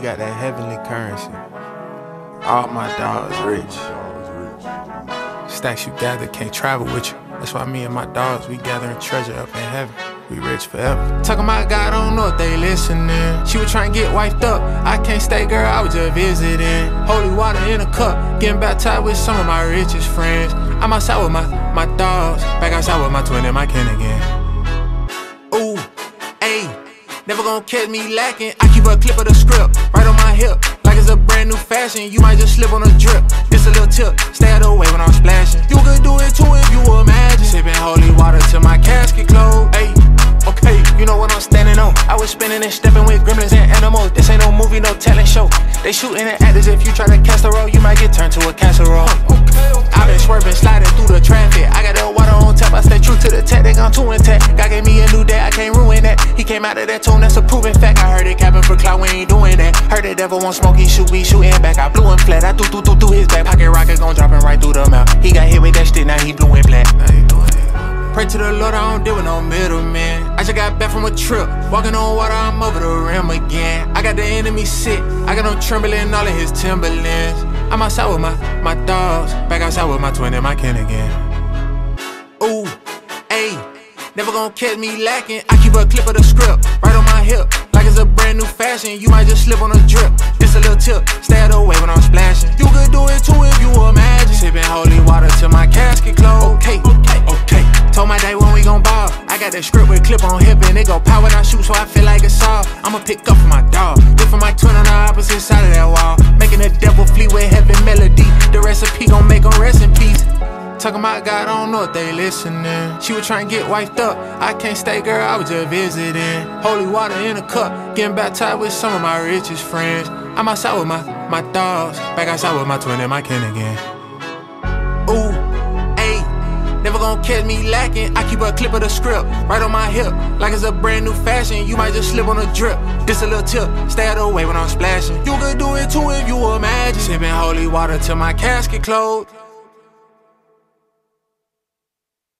we got that heavenly currency. All my dogs rich. Stacks you gather can't travel with you. That's why me and my dogs, we gathering treasure up in heaven. We rich forever. Talking about God, I don't know if they listening. She was trying to get wiped up. I can't stay, girl, I was just visiting. Holy water in a cup. Getting baptized with some of my richest friends. I'm outside with my, my dogs. Back outside with my twin and my kin again. Ooh, ayy. Never gonna catch me lacking. I keep a clip of the script right on my hip. Like it's a brand new fashion. You might just slip on a drip. Just a little tip. Stay out of the way when I'm splashing. You could do it too if you imagine. Sipping holy water till my casket close. Hey, Okay, you know what I'm standing on. I was spinning and stepping with gremlins and animals. This ain't no movie, no talent show. They shooting at actors. If you try to cast a role, you might get turned to a casserole. Okay, okay. I've been swerving, sliding through the traffic. I got that water on tap. I stay true to the tactic. I'm too intact. God gave me a new day. I can't ruin that. He came out of that tune. That's a proven fact. It capping for clout. We ain't doing that. Heard the devil want smoke. He shoot. We shooting back. I blew him flat. I threw through through through his back. Pocket rocket gon' drop him right through the mouth. He got hit with that shit, Now he blue and black. Now he doing it. Pray to the Lord, I don't deal with no middleman. I just got back from a trip. Walking on water, I'm over the rim again. I got the enemy sick. I got him trembling all of his Timberlands. I'm outside with my, my dogs. Back outside with my twin and my kin again. Ooh, ayy. Never gonna catch me lacking. I keep a clip of the script right on my hip. A. You might just slip on a drip. Just a little tip. Stay out of the way when I'm splashing. You could do it too if you imagine. Sipping holy water till my casket close. Okay, okay, okay. Told my day when we gon' ball. I got that script with clip on hip and it go power when I shoot, so I feel like it's all. I'ma pick up for my dog. Live for my twin on the opposite side of that wall. Making the devil flee with heavy melody. The recipe gon' make in peace. Talking about God, I don't know if they listening. She was trying to get wiped up. I can't stay, girl, I was just visiting. Holy water in a cup. Getting baptized with some of my richest friends. I'm outside with my, my dogs. Back outside with my twin and my kin again. Ooh, ayy. Never gonna catch me lacking. I keep a clip of the script right on my hip. Like it's a brand new fashion. You might just slip on a drip. Just a little tip. Stay out of the way when I'm splashing. You could do it too if you imagine. Sipping holy water till my casket closed.